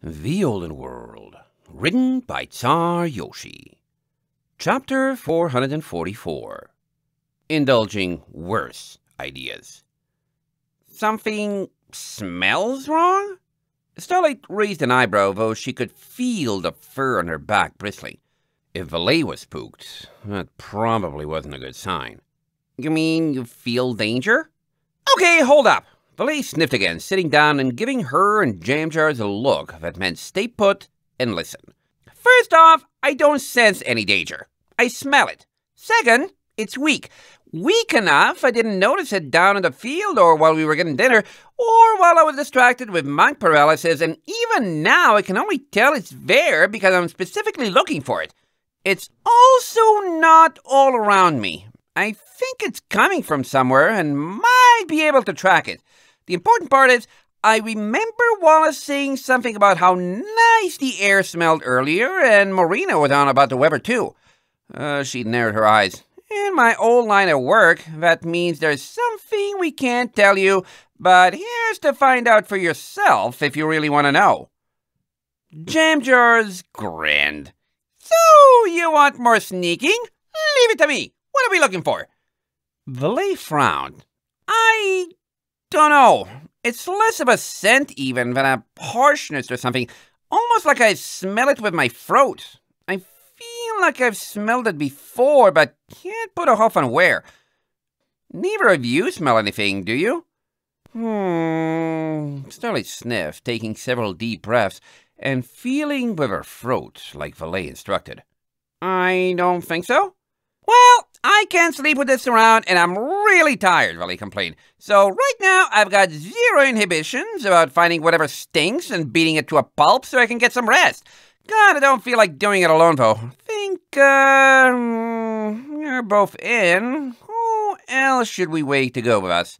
The World, written by Czar Yoshi. Chapter 444 Indulging Worse Ideas. Something smells wrong? Starlight raised an eyebrow, though she could feel the fur on her back bristling. If Valet was spooked, that probably wasn't a good sign. You mean you feel danger? Okay, hold up. Valet sniffed again, sitting down and giving her and Jamjars a look that meant stay put and listen. First off, I don't sense any danger. I smell it. Second, it's weak. Weak enough I didn't notice it down in the field or while we were getting dinner or while I was distracted with monk paralysis, and even now I can only tell it's there because I'm specifically looking for it. It's also not all around me. I think it's coming from somewhere and might be able to track it. The important part is, I remember Wallace saying something about how nice the air smelled earlier, and Marina was on about the weather too. Uh, she narrowed her eyes. In my old line of work, that means there's something we can't tell you, but here's to find out for yourself if you really want to know. Jam Jars grinned. So, you want more sneaking? Leave it to me. What are we looking for? Valet frowned. I don't know. It's less of a scent even than a harshness or something. Almost like I smell it with my throat. I feel like I've smelled it before, but can't put a huff on where. Neither of you smell anything, do you? Hmm. Starlight sniffed, taking several deep breaths and feeling with her throat like Valet instructed. I don't think so. Well, I can't sleep with this around, and I'm really tired, Valet complained. So right now, I've got zero inhibitions about finding whatever stinks and beating it to a pulp so I can get some rest. God, I don't feel like doing it alone, though. Think, uh, you're both in. Who else should we wait to go with us?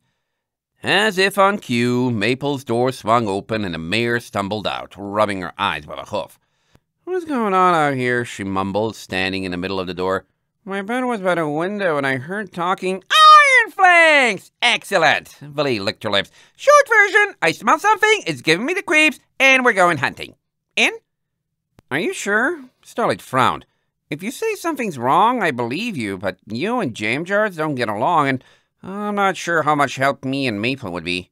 As if on cue, Maple's door swung open and the mare stumbled out, rubbing her eyes with a hoof. What's going on out here? she mumbled, standing in the middle of the door. My bed was by the window and I heard talking. Iron Flanks! Excellent! Valet licked her lips. Short version, I smell something, it's giving me the creeps, and we're going hunting. In? Are you sure? Starlight frowned. If you say something's wrong, I believe you, but you and Jamjars don't get along, and I'm not sure how much help me and Maple would be.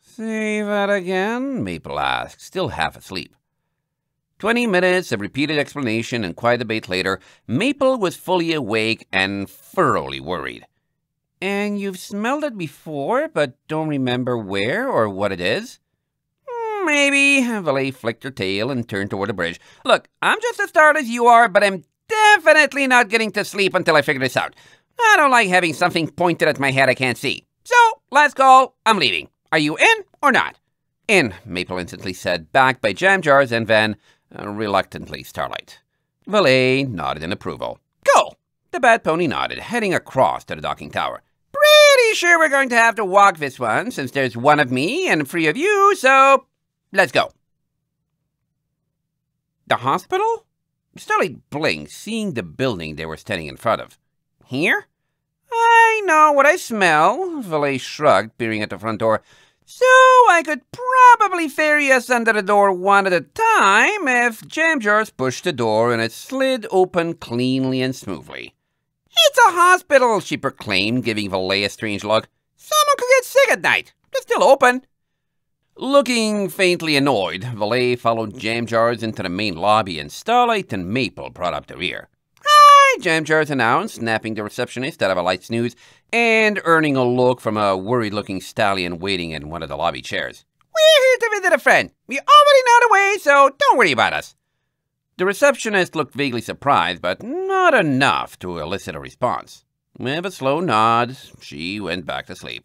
Say that again? Maple asked, still half asleep. Twenty minutes of repeated explanation and quiet debate later, Maple was fully awake and thoroughly worried. And you've smelled it before, but don't remember where or what it is? Maybe. Valet flicked her tail and turned toward the bridge. Look, I'm just as tired as you are, but I'm definitely not getting to sleep until I figure this out. I don't like having something pointed at my head I can't see. So, last call, I'm leaving. Are you in or not? In, Maple instantly said, backed by jam jars and then uh, reluctantly, Starlight. Valet nodded in approval. Go! The bad pony nodded, heading across to the docking tower. Pretty sure we're going to have to walk this one, since there's one of me and three of you, so let's go. The hospital? Starlight blinked, seeing the building they were standing in front of. Here? I know what I smell, Valet shrugged, peering at the front door. So I could probably ferry us under the door one at a time if jam Jamjars pushed the door and it slid open cleanly and smoothly. It's a hospital, she proclaimed, giving Valet a strange look. Someone could get sick at night. It's still open. Looking faintly annoyed, Valet followed Jam Jamjars into the main lobby and Starlight and Maple brought up the rear. Hi, Jamjars announced, snapping the receptionist out of a light snooze and earning a look from a worried-looking stallion waiting in one of the lobby chairs. We're here to visit a friend. We already know the way, so don't worry about us. The receptionist looked vaguely surprised, but not enough to elicit a response. With a slow nod, she went back to sleep.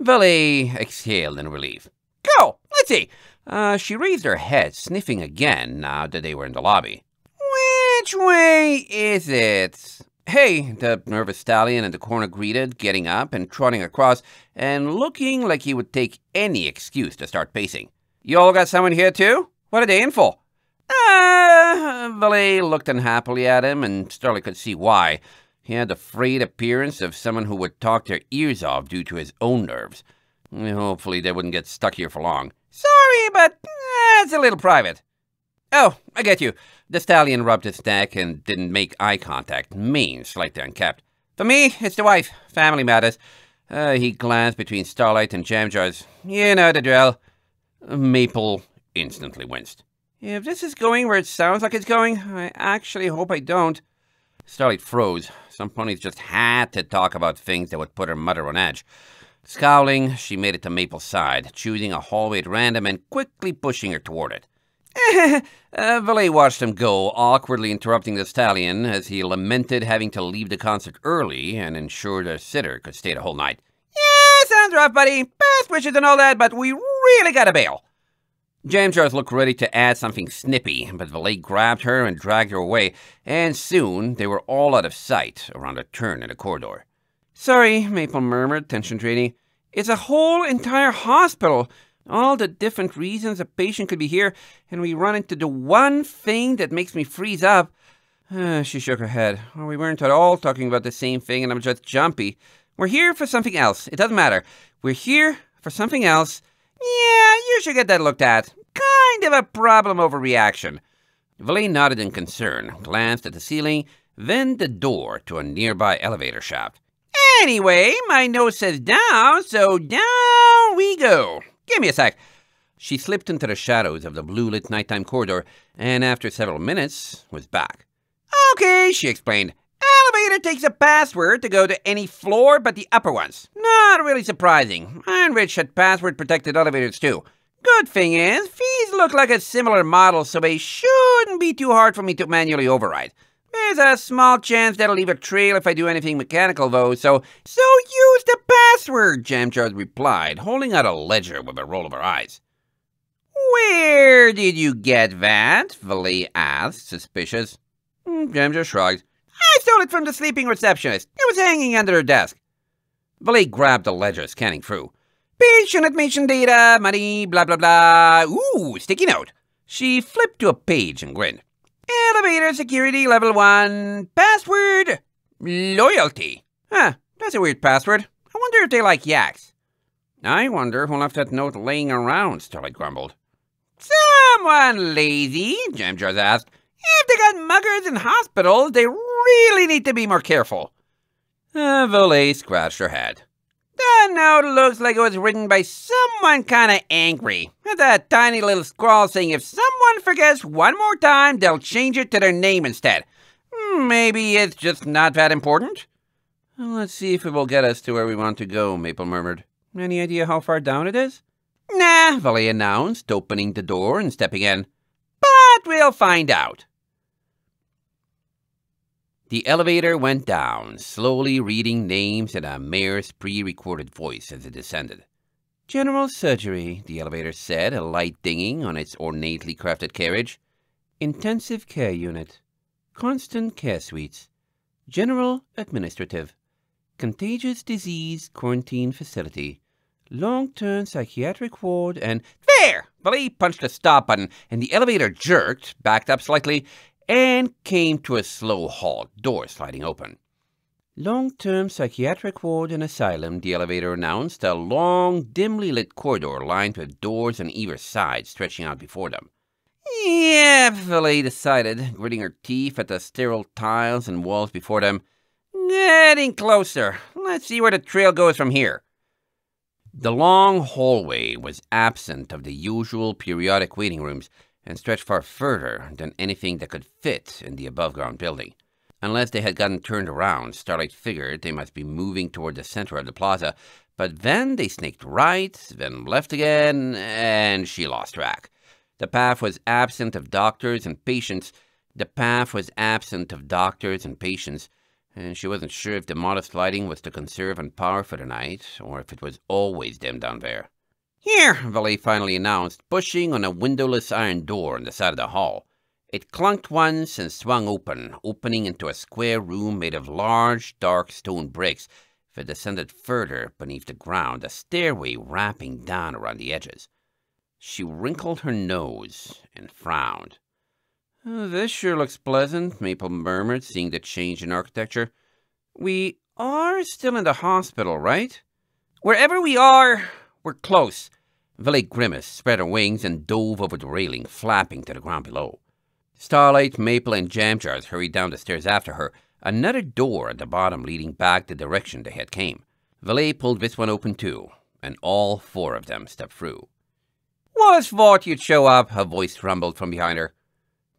Valet exhaled in relief. Go, let's see. Uh, she raised her head, sniffing again now that they were in the lobby. Which way is it? Hey, the nervous stallion in the corner greeted, getting up and trotting across, and looking like he would take any excuse to start pacing. You all got someone here too? What are they in for? Ah, uh, Valet looked unhappily at him, and Starlight could see why. He had the frayed appearance of someone who would talk their ears off due to his own nerves. Hopefully they wouldn't get stuck here for long. Sorry, but That's a little private. Oh, I get you. The stallion rubbed his neck and didn't make eye contact, mane slightly unkept. For me, it's the wife. Family matters. Uh, he glanced between Starlight and Jam Jars. You know the drill. Maple instantly winced. If this is going where it sounds like it's going, I actually hope I don't. Starlight froze. Some ponies just had to talk about things that would put her mother on edge. Scowling, she made it to Maple's side, choosing a hallway at random and quickly pushing her toward it. uh, Valet watched him go, awkwardly interrupting the stallion as he lamented having to leave the concert early and ensured a sitter could stay the whole night. Yeah, sounds rough, buddy. Best wishes and all that, but we really gotta bail. Jam Jars looked ready to add something snippy, but Valet grabbed her and dragged her away, and soon they were all out of sight around a turn in the corridor. Sorry, Maple murmured, tension draining. It's a whole entire hospital. All the different reasons a patient could be here, and we run into the one thing that makes me freeze up. Uh, she shook her head. Well, we weren't at all talking about the same thing, and I'm just jumpy. We're here for something else. It doesn't matter. We're here for something else. Yeah, you should get that looked at. Kind of a problem overreaction. Valet nodded in concern, glanced at the ceiling, then the door to a nearby elevator shaft. Anyway, my nose says down, so down we go. Give me a sec. She slipped into the shadows of the blue lit nighttime corridor and after several minutes was back. Okay, she explained. Elevator takes a password to go to any floor but the upper ones. Not really surprising. Iron Ridge had password protected elevators too. Good thing is, fees look like a similar model, so they shouldn't be too hard for me to manually override. There's a small chance that'll leave a trail if I do anything mechanical, though, so... So use the password, Jamjars replied, holding out a ledger with a roll of her eyes. Where did you get that? Valet asked, suspicious. Hmm, Jamjars shrugged. I stole it from the sleeping receptionist. It was hanging under her desk. Valet grabbed the ledger, scanning through. Patient admission data, money, blah, blah, blah. Ooh, sticky note. She flipped to a page and grinned. Elevator security level 1. Password loyalty. Huh, that's a weird password. Wonder if they like yaks. I wonder who left that note laying around, Starlight grumbled. Someone lazy, Jamjars asked. If they got muggers in hospitals, they really need to be more careful. Uh, scratched her head. That note looks like it was written by someone kinda angry. With a tiny little scrawl saying if someone forgets one more time, they'll change it to their name instead. Maybe it's just not that important? Let's see if it will get us to where we want to go, Maple murmured. Any idea how far down it is? Nah, Valet announced, opening the door and stepping in. But we'll find out. The elevator went down, slowly reading names in a mayor's pre recorded voice as it descended. General surgery, the elevator said, a light dinging on its ornately crafted carriage. Intensive care unit. Constant care suites. General administrative. Contagious disease quarantine facility. Long term psychiatric ward and. There! Valet punched the stop button, and the elevator jerked, backed up slightly, and came to a slow halt, door sliding open. Long-term psychiatric ward and asylum, the elevator announced, a long, dimly lit corridor lined with doors on either side stretching out before them. Yeah, Valet decided, gritting her teeth at the sterile tiles and walls before them. Getting closer. Let's see where the trail goes from here. The long hallway was absent of the usual periodic waiting rooms, and stretched far further than anything that could fit in the above ground building. Unless they had gotten turned around, Starlight figured they must be moving toward the center of the plaza, but then they snaked right, then left again, and she lost track. The path was absent of doctors and patients. The path was absent of doctors and patients, and she wasn't sure if the modest lighting was to conserve on power for the night, or if it was always dim down there. Here, Valet finally announced, pushing on a windowless iron door on the side of the hall. It clunked once and swung open, opening into a square room made of large, dark stone bricks that descended further beneath the ground, a stairway wrapping down around the edges. She wrinkled her nose and frowned. Oh, this sure looks pleasant, Maple murmured, seeing the change in architecture. We are still in the hospital, right? Wherever we are, we're close. Valet grimaced, spread her wings, and dove over the railing, flapping to the ground below. Starlight, Maple, and Jam Jars hurried down the stairs after her, another door at the bottom leading back the direction they had came. Valet pulled this one open too, and all four of them stepped through. Was thought you'd show up, a voice rumbled from behind her.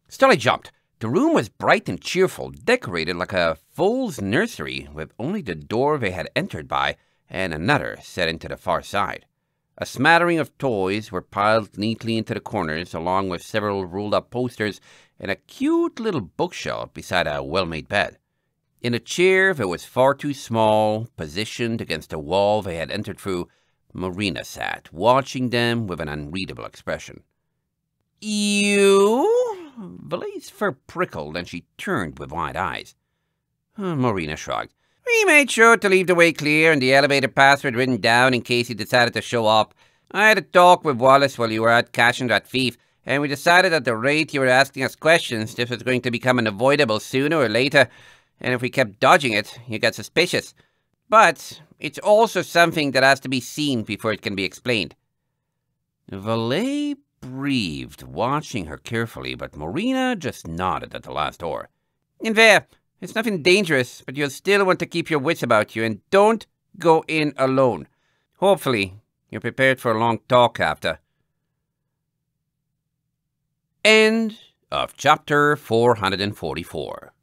Starlight jumped. The room was bright and cheerful, decorated like a fool's nursery, with only the door they had entered by and another set into the far side. A smattering of toys were piled neatly into the corners, along with several rolled up posters and a cute little bookshelf beside a well made bed. In a chair that was far too small, positioned against the wall they had entered through, Marina sat, watching them with an unreadable expression. You? Valet's fur prickled and she turned with wide eyes. Uh, Marina shrugged. We made sure to leave the way clear and the elevator password written down in case he decided to show up. I had a talk with Wallace while you were out catching that thief, and we decided at the rate you were asking us questions, this was going to become unavoidable sooner or later, and if we kept dodging it, you got suspicious. But it's also something that has to be seen before it can be explained. Valet breathed, watching her carefully, but Marina just nodded at the last door. In there, it's nothing dangerous, but you'll still want to keep your wits about you, and don't go in alone. Hopefully, you're prepared for a long talk after. End of chapter 444.